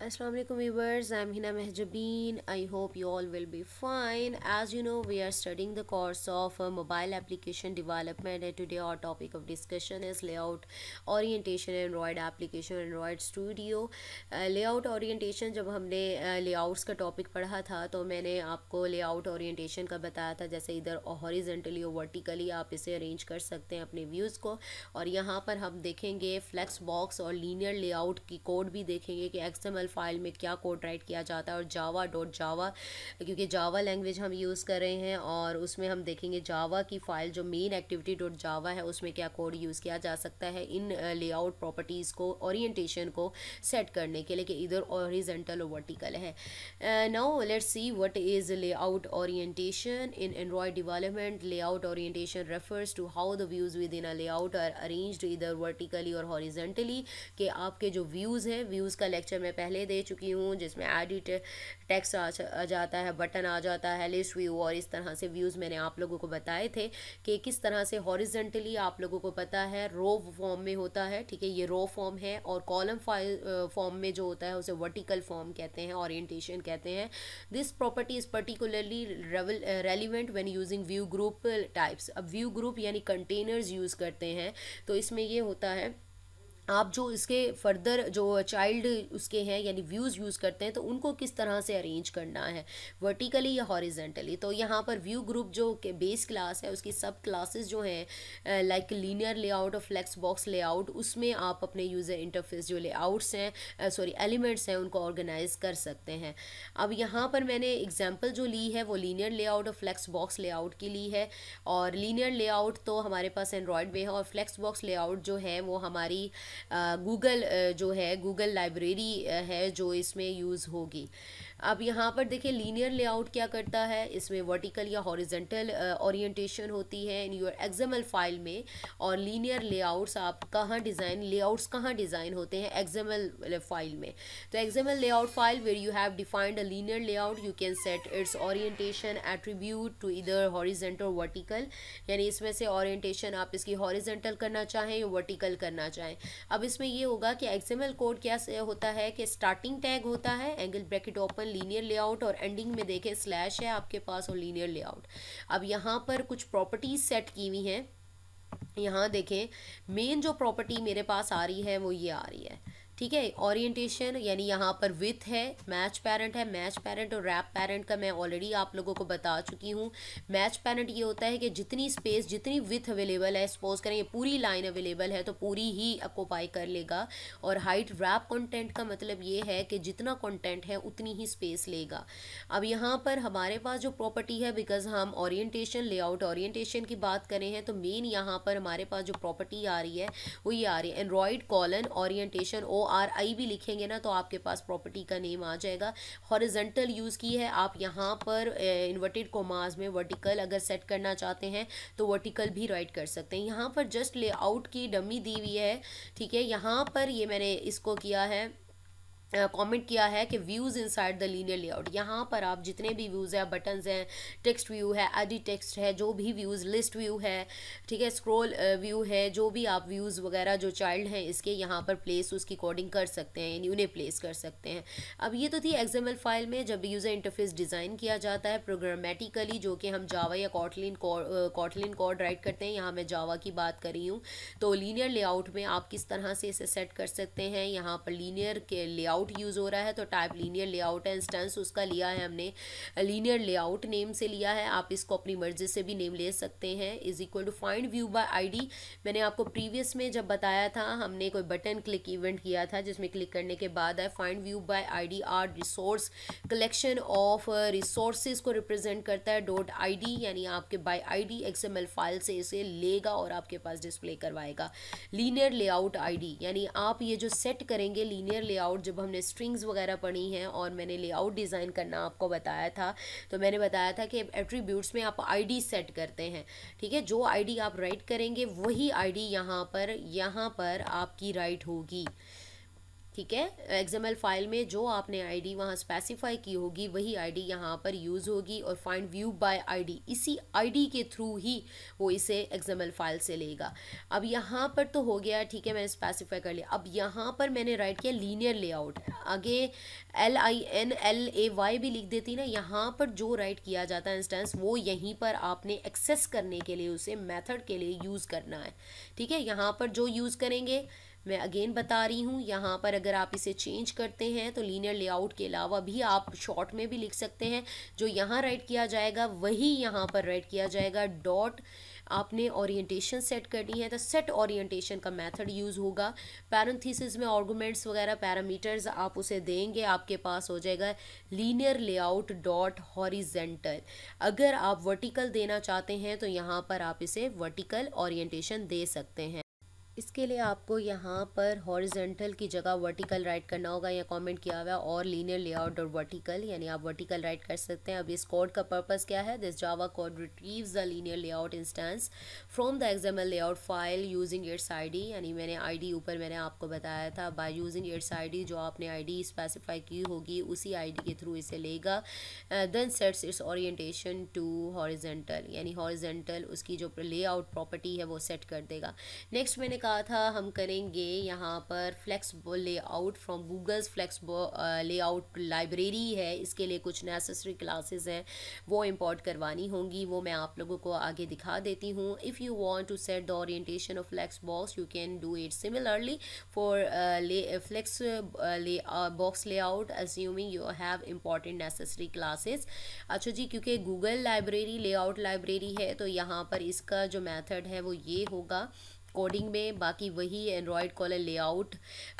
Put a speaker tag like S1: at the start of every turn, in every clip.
S1: Aslam viewers I am Hina Mahjabeen I hope you all will be fine as you know we are studying the course of mobile application development and today our topic of discussion is layout orientation Android application Android Studio layout orientation जब हमने layouts uh, का topic पढ़ा था तो मैंने आपको layout orientation का बताया था जैसे इधर हॉरिजेंटली और वर्टिकली आप इसे अरेंज कर सकते हैं अपने व्यूज़ को। और यहाँ पर हम देखेंगे फ्लैक्स बॉक्स और लीनियर लेआउट की कोड भी देखेंगे कि एक्सएमएल फ़ाइल में क्या कोड राइट किया जाता है और जावा डॉट जावा क्योंकि जावा लैंग्वेज हम यूज़ कर रहे हैं और उसमें हम देखेंगे जावा की फ़ाइल जो मेन एक्टिविटी डॉट जावा है, उसमें क्या कोड यूज़ किया जा सकता है इन लेआउट प्रॉपर्टीज़ को ओरिएंटेशन को सेट करने के लिए कि इधर ओरिजेंटल और वर्टिकल है। Now let's see what is layout orientation in Android development layout orientation refers to how the views within a layout are arranged इधर वर्टिकली और हॉरिजेंटली कि आपके जो व्यूज़ हैं व्यूज़ का लेक्चर मैं पहले पहले दे चुकी हूँ, जिसमें एडिट टेक्स्ट आ जाता है बटन आ जाता है लिस्ट व्यू और इस तरह से व्यूज़ मैंने आप लोगों को बताए थे कि किस तरह से हॉरिजेंटली आप लोगों को पता है रो फॉर्म में होता है, ठीक है, ये रो फॉर्म है और कॉलम फॉर्म में जो होता है, उसे वर्टिकल फॉर्म कहते हैं ओरिएंटेशन कहते हैं। This property is particularly relevant when using view group types अब व्यू ग्रुप यानी कंटेनर्स यूज़ करते हैं तो इसमें ये होता है आप जो इसके फर्दर जो चाइल्ड उसके हैं, यानी व्यूज़ यूज़ करते हैं तो उनको किस तरह से अरेंज करना है? वर्टिकली या हॉरिजेंटली तो यहाँ पर व्यू ग्रुप जो बेस क्लास है, उसकी सब क्लासेस जो हैं लाइक लीनियर लेआउट और फ्लेक्स बॉक्स लेआउट उसमें आप अपने यूज़र इंटरफेस जो लेआउट्स हैं सॉरी एलिमेंट्स हैं, उनको ऑर्गेनाइज कर सकते हैं। अब यहाँ पर मैंने एग्ज़ाम्पल जो ली है, वो लीनियर लेआउट और फ्लैक्स बॉक्स लेआउट की ली है। और लीनियर लेआउट तो हमारे पास एंड्रॉयड में है और फ्लैक्स बॉक्स लेआउट जो है, वो हमारी गूगल जो है गूगल लाइब्रेरी है जो इसमें यूज़ होगी। अब यहाँ पर देखिए लीनियर लेआउट क्या करता है? इसमें वर्टिकल या हॉरिजेंटल ओरिएंटेशन होती है इन योर एग्जामल फ़ाइल में और लीनियर लेआउट्स आप कहाँ डिज़ाइन लेआउट्स कहाँ डिज़ाइन होते हैं एग्जामल फ़ाइल में? तो example layout file where you have defined a linear layout you can set its orientation attribute to इधर हॉरिजेंटल वर्टिकल यानी इसमें से ओरिएंटेशन आप इसकी हॉरिजेंटल करना चाहें या वर्टिकल करना चाहें। अब इसमें ये होगा कि एक्सएमएल कोड क्या होता है कि स्टार्टिंग टैग होता है angle bracket open linear layout और एंडिंग में देखें स्लैश है आपके पास और लीनियर लेआउट अब यहाँ पर कुछ प्रॉपर्टीज़ सेट की हुई हैं। यहाँ देखें मेन जो प्रॉपर्टी मेरे पास आ रही है, वो ये आ रही है। ठीक है ओरिएंटेशन यानी यहाँ पर विथ है मैच पेरेंट है मैच पेरेंट और रैप पेरेंट का मैं ऑलरेडी आप लोगों को बता चुकी हूँ। मैच पेरेंट ये होता है कि जितनी स्पेस जितनी विथ अवेलेबल है सपोज़ करें ये पूरी लाइन अवेलेबल है तो पूरी ही अकोपाई कर लेगा। और हाइट रैप कॉन्टेंट का मतलब ये है कि जितना कॉन्टेंट है, उतनी ही स्पेस लेगा। अब यहाँ पर हमारे पास जो प्रॉपर्टी है बिकॉज़ हम ओरिएंटेशन लेआउट ओरिएंटेशन की बात करें हैं तो मेन यहाँ पर हमारे पास जो प्रॉपर्टी आ रही है, वो ये आ रही है Android colon orientation O R I भी लिखेंगे ना तो आपके पास प्रॉपर्टी का नेम आ जाएगा। हॉरिजेंटल यूज़ की है, आप यहाँ पर इन्वर्टेड कोमाज में वर्टिकल अगर सेट करना चाहते हैं तो वर्टिकल भी राइट कर सकते हैं। यहाँ पर जस्ट लेआउट की डमी दी हुई है, ठीक है? यहाँ पर ये मैंने इसको किया है कमेंट किया है कि views inside the linear layout यहाँ पर आप जितने भी व्यूज़ हैं बटन्स हैं टेक्स्ट व्यू है एडिट टेक्स्ट है, जो भी व्यूज़ लिस्ट व्यू है, ठीक है स्क्रॉल व्यू है, जो भी आप व्यूज़ वगैरह, जो चाइल्ड हैं, इसके यहाँ पर प्लेस उसकी कोडिंग कर सकते हैं, यानी उन्हें प्लेस कर सकते हैं। अब ये तो थी एग्जामल फ़ाइल में, जब यूज़र इंटरफेस डिज़ाइन किया जाता है प्रोग्रामेटिकली जो कि हम जावा या कॉटलिन कॉटलिन कोड राइट करते हैं, यहाँ मैं जावा की बात कर रही हूँ। तो लीनियर लेआउट में आप किस तरह से इसे सेट कर सकते हैं, यहाँ पर लीनियर के लेआउट लेआउट यूज़ हो रहा है तो टाइप लीनियर लेआउट है इंस्टेंस उसका लिया है हमने। लीनियर लेआउट नेम से लिया है, आप इसको अपनी मर्ज़ी से भी नेम ले सकते हैं। Is equal to find view by ID मैंने आपको प्रीवियस में जब बताया था, हमने कोई बटन क्लिक इवेंट किया था, जिसमें क्लिक करने के बाद है find view by ID R resource collection of resources को रिप्रेजेंट करता है डॉट आई यानी आपके बाय आई डी फ़ाइल से इसे लेगा और आपके पास डिस्प्ले करवाएगा। लीनियर लेआउट आई यानी आप ये जो सेट करेंगे लीनियर लेआउट जब हम हमने स्ट्रिंग्स वगैरह पढ़ी हैं और मैंने लेआउट डिज़ाइन करना आपको बताया था। तो मैंने बताया था कि एट्रीब्यूट्स में आप आईडी सेट करते हैं, ठीक है? जो आईडी आप राइट करेंगे, वही आईडी यहाँ पर यहाँ पर आपकी राइट होगी। ठीक है? एक्सएमएल फ़ाइल में जो आपने आईडी वहाँ स्पेसिफाई की होगी, वही आईडी यहाँ पर यूज़ होगी और फाइंड व्यू बाय आईडी इसी आईडी के थ्रू ही वो इसे एक्सएमएल फ़ाइल से लेगा। अब यहाँ पर तो हो गया, ठीक है, मैंने स्पेसिफाई कर लिया। अब यहाँ पर मैंने राइट किया लीनियर लेआउट आगे L I N L A Y भी लिख देती ना, यहाँ पर जो राइट किया जाता है इंस्टेंस वो यहीं पर आपने एक्सेस करने के लिए, उसे मेथड के लिए यूज़ करना है। ठीक है? यहाँ पर जो यूज़ करेंगे मैं अगेन बता रही हूँ, यहाँ पर अगर आप इसे चेंज करते हैं तो लीनियर लेआउट के अलावा भी आप शॉर्ट में भी लिख सकते हैं। जो यहाँ राइट किया जाएगा, वही यहाँ पर राइट किया जाएगा। डॉट आपने ओरिएंटेशन सेट करनी है तो सेट ओरिएंटेशन का मेथड यूज़ होगा। पैरेंथीसिस में आर्गूमेंट्स वगैरह पैरामीटर्स आप उसे देंगे, आपके पास हो जाएगा लीनियर लेआउट डॉट हॉरिजेंटल अगर आप वर्टिकल देना चाहते हैं तो यहाँ पर आप इसे वर्टिकल ओरिएंटेशन दे सकते हैं। इसके लिए आपको यहाँ पर हॉरिजेंटल की जगह वर्टिकल राइट करना होगा, या कमेंट किया हुआ और लीनियर लेआउट और वर्टिकल यानी आप वर्टिकल राइट कर सकते हैं। अब इस कोड का पर्पस क्या है? This Java code retrieves the linear layout instance from the example layout file using its ID यानी मैंने आईडी ऊपर मैंने आपको बताया था। बाय यूजिंग इट्स आईडी जो आपने आईडी स्पेसिफाई की होगी, उसी आईडी के थ्रू इसे लेगा। Then sets its orientation to horizontal यानी हॉरिजेंटल उसकी जो लेआउट प्रॉपर्टी है वो सेट कर देगा। नेक्स्ट मैंने कहा कहा था, हम करेंगे यहाँ पर flexible layout from Google's flex layout library है। इसके लिए कुछ नेसेसरी क्लासेस हैं, वो इम्पोर्ट करवानी होंगी, वो मैं आप लोगों को आगे दिखा देती हूँ। If you want to set the orientation of flex box you can do it similarly for flex box layout assuming you have important necessary classes अच्छा जी, क्योंकि गूगल लाइब्रेरी लेआउट लाइब्रेरी है तो यहाँ पर इसका जो मैथड है, वो ये होगा। कोडिंग में, बाकी वही Android colon layout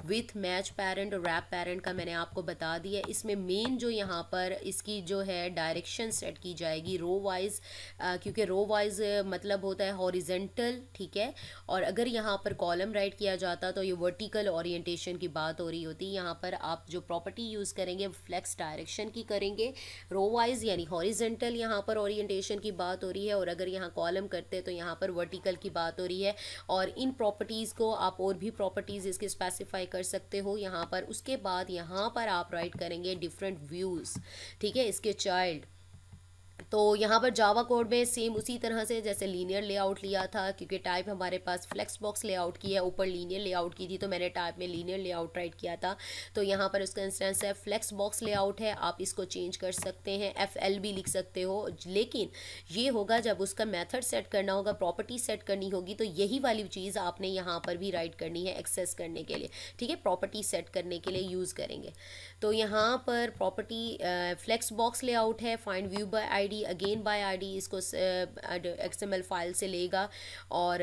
S1: width match parent और रैप पेरेंट का मैंने आपको बता दिया इसमें मेन जो यहाँ पर इसकी जो है डायरेक्शन सेट की जाएगी रो वाइज क्योंकि रो वाइज मतलब होता है हॉरिजेंटल ठीक है? और अगर यहाँ पर कॉलम राइट किया जाता तो ये वर्टिकल ओरिएंटेशन की बात हो रही होती। यहाँ पर आप जो प्रॉपर्टी यूज़ करेंगे फ्लेक्स डायरेक्शन की करेंगे। रो वाइज यानी हॉरिजेंटल यहाँ पर ओरिएंटेशन की बात हो रही है और अगर यहाँ कॉलम करते तो यहाँ पर वर्टिकल की बात हो रही है। और और इन प्रॉपर्टीज़ को आप और भी प्रॉपर्टीज़ इसके स्पेसिफाई कर सकते हो। यहाँ पर, उसके बाद यहाँ पर आप राइट करेंगे डिफरेंट व्यूज़ ठीक है? इसके चाइल्ड तो यहाँ पर जावा कोड में सेम उसी तरह से जैसे लीनियर लेआउट लिया था, क्योंकि टाइप हमारे पास फ्लेक्स बॉक्स लेआउट की है, ऊपर लीनियर लेआउट की थी तो मैंने टाइप में लीनियर लेआउट राइट किया था। तो यहाँ पर उसका इंस्टेंस है फ्लेक्स बॉक्स लेआउट है, आप इसको चेंज कर सकते हैं एफ़ एल भी लिख सकते हो। लेकिन ये होगा जब उसका मैथड सेट करना होगा प्रॉपर्टी सेट करनी होगी तो यही वाली चीज़ आपने यहाँ पर भी राइट करनी है एक्सेस करने के लिए। ठीक है? प्रॉपर्टी सेट करने के लिए यूज़ करेंगे। तो यहाँ पर प्रॉपर्टी फ्लेक्स बॉक्स लेआउट है find view by ID again by ID इसको एक्सएमएल फ़ाइल से लेगा और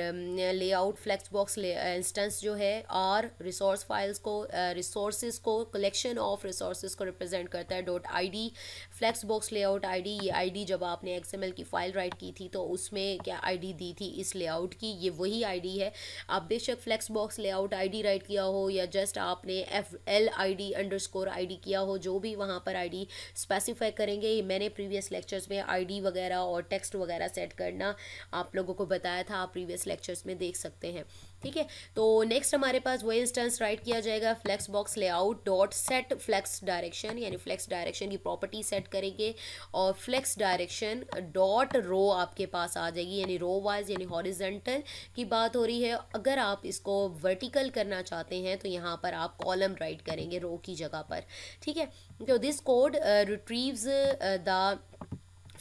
S1: लेआउट फ्लेक्स बॉक्स इंस्टेंस जो है और रिसोर्स फाइल्स को रिसोर्सेज को कलेक्शन ऑफ़ रिसोर्सेज को रिप्रेजेंट करता है dot ID flex box layout ID ये आईडी जब आपने एक्सएमएल की फ़ाइल राइट की थी तो उसमें क्या आईडी दी थी इस लेआउट की, ये वही आईडी है। आप बेशक flex box layout ID write किया हो या जस्ट आपने F L I D underscore I D किया हो, जो भी वहाँ पर आई डी स्पेसिफाई करेंगे, ये मैंने प्रीवियस लेक्चर्स में आईडी वगैरह और टेक्स्ट वगैरह सेट करना आप लोगों को बताया था, आप प्रीवियस लेक्चर्स में देख सकते हैं। ठीक है? तो नेक्स्ट हमारे पास वो इंस्टेंस राइट किया जाएगा flex box layout dot set flex direction यानी फ्लेक्स डायरेक्शन की प्रॉपर्टी सेट करेंगे और फ्लेक्स डायरेक्शन डॉट रो आपके पास आ जाएगी, यानी रो वाइज यानी हॉरिजेंटल की बात हो रही है। अगर आप इसको वर्टिकल करना चाहते हैं तो यहाँ पर आप कॉलम राइट करेंगे रो की जगह पर। ठीक है? तो this code retrieves the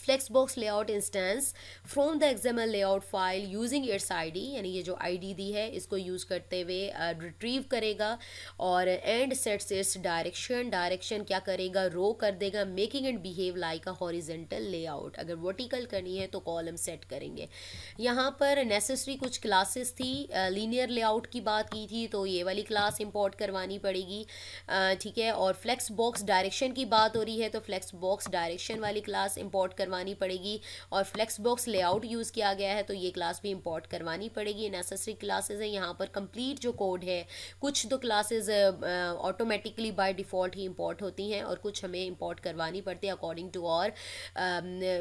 S1: flexbox layout instance from the example layout file using its ID यानी ये जो आईडी दी है इसको यूज़ करते हुए रिट्रीव uh, करेगा और and sets its direction direction क्या करेगा रो कर देगा making it behave like a horizontal layout अगर वर्टिकल करनी है तो कॉलम सेट करेंगे। यहाँ पर नेसेसरी कुछ क्लासेस थी लीनियर uh, लेआउट की बात की थी तो ये वाली क्लास इंपोर्ट करवानी पड़ेगी। ठीक uh, है और फ्लेक्स बॉक्स डायरेक्शन की बात हो रही है तो फ्लेक्स बॉक्स डायरेक्शन वाली क्लास इंपोर्ट करवा करवानी पड़ेगी और फ्लेक्स बॉक्स लेआउट यूज़ किया गया है तो ये क्लास भी इम्पोर्ट करवानी पड़ेगी। नेसेसरी क्लासेज हैं, यहाँ पर कंप्लीट जो कोड है, कुछ तो क्लासेज ऑटोमेटिकली बाय डिफ़ॉल्ट ही इम्पोर्ट होती हैं और कुछ हमें इम्पोर्ट करवानी पड़ती है अकॉर्डिंग टू और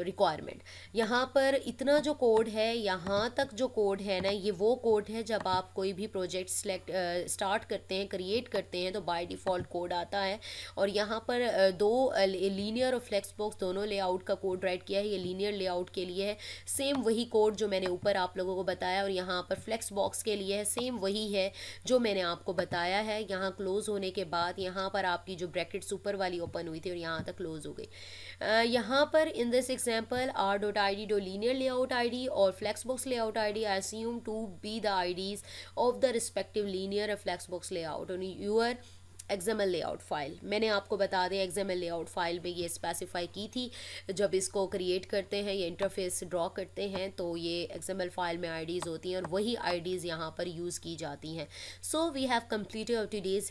S1: रिक्वायरमेंट यहाँ पर इतना जो कोड है, यहाँ तक जो कोड है ना, ये वो कोड है, जब आप कोई भी प्रोजेक्ट सेलेक्ट स्टार्ट करते हैं क्रिएट करते हैं तो बाय डिफ़ॉल्ट कोड आता है। और यहाँ पर दो लीनियर और फ्लेक्स बॉक्स दोनों लेआउट का कोड राइट किया है, ये लीनियर लेआउट के लिए है। सेम वही कोड जो मैंने ऊपर आप लोगों को बताया और यहाँ पर फ्लेक्स बॉक्स के लिए है। सेम वही है जो मैंने आपको बताया है। यहाँ क्लोज़ होने के बाद यहाँ पर आपकी जो ब्रैकेट्स ऊपर वाली ओपन हुई थी और यहाँ तक क्लोज़ हो गई। यहाँ पर in this example R dot I D dot linear layout I D और flex box layout I D I to be the IDs of the respective linear flex box layout और यूर एक्सएमएल लेआउट फ़ाइल मैंने आपको बता दें XML layout file में ये specify की थी। जब इसको क्रिएट करते हैं ये इंटरफेस ड्रॉ करते हैं तो ये एक्सएमएल फ़ाइल में आईडीज़ होती हैं और वही आईडीज़ यहाँ पर यूज़ की जाती हैं। So we have completed today's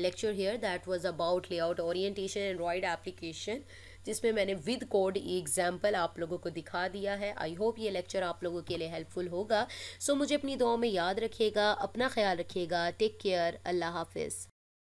S1: lecture here that was about layout orientation Android application जिसमें मैंने विद कोड एग्ज़ाम्पल आप लोगों को दिखा दिया है। आई होप ये लेक्चर आप लोगों के लिए हेल्पफुल होगा। सो so, मुझे अपनी दुआ में याद रखिएगा अपना ख्याल रखिएगा। टेक केयर अल्लाह हाफिज़।